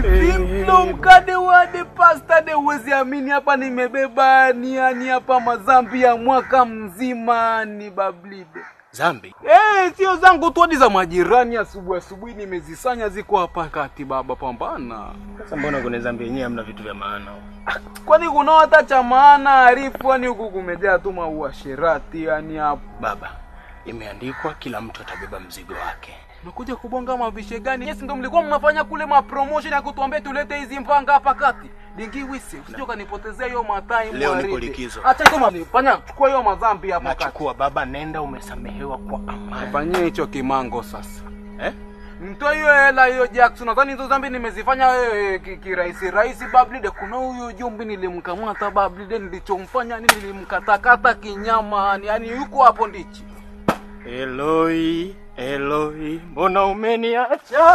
vimno mkade wade pasta de uwezi amini hapa nimebeba ni yani hapa mazambi ya mwaka mzima ni bablide Zambi. Eh, sio zangu tu hadi za majirani asubuhi asubuhi nimezisanya ziko hapa kati baba pambana. Sasa mbona kuna zambi yenyewe hamna vitu vya maana? Kwani kuna hata cha maana arifu yani huku kumejaa tu mauasherati yani hapo. Baba, imeandikwa kila mtu atabeba mzigo wake. Mnakuja kubonga mavishe gani? Yes, ndo mlikuwa mnafanya kule ma promotion ya kutuambia tulete hizi mpanga hapa kati. Dingi wisi, usije kanipotezea hiyo matai Leo niko likizo. Acha kama fanya chukua hiyo madhambi hapa kati. Nachukua baba, nenda, umesamehewa kwa amani. Fanyie hicho kimango sasa. Eh? Mtoe hiyo hela hiyo Jackson. Nadhani hizo dhambi nimezifanya wewe ki- kirahisi rahisi Bablide. Kuna huyo jumbi nilimkamata Bablide, nilichomfanya nini nilimkatakata kinyama yani, yani yuko hapo ndichi. Eloi, Eloi, bono meniaja.